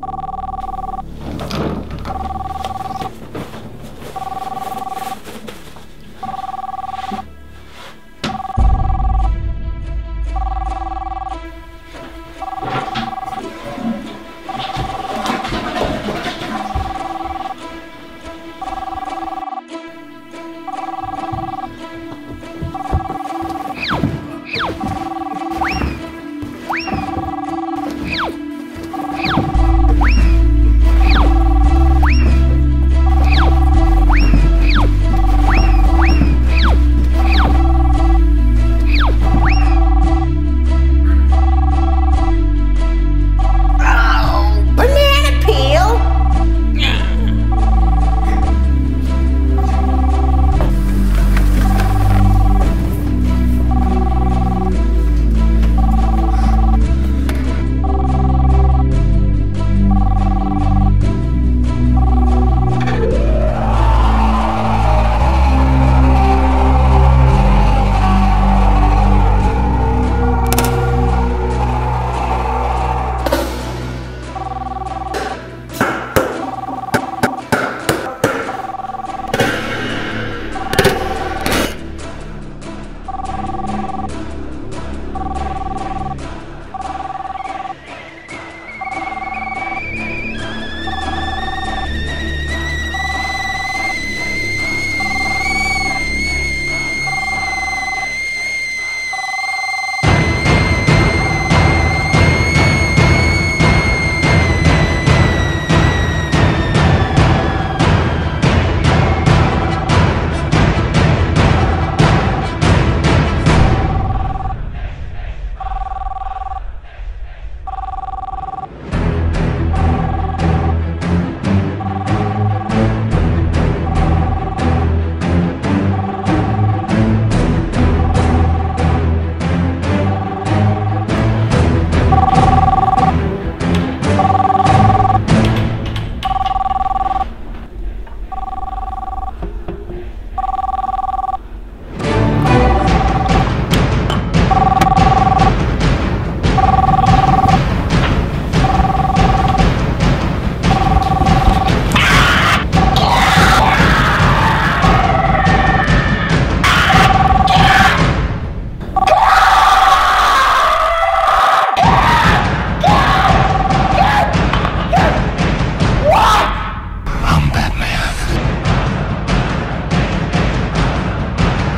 Oh.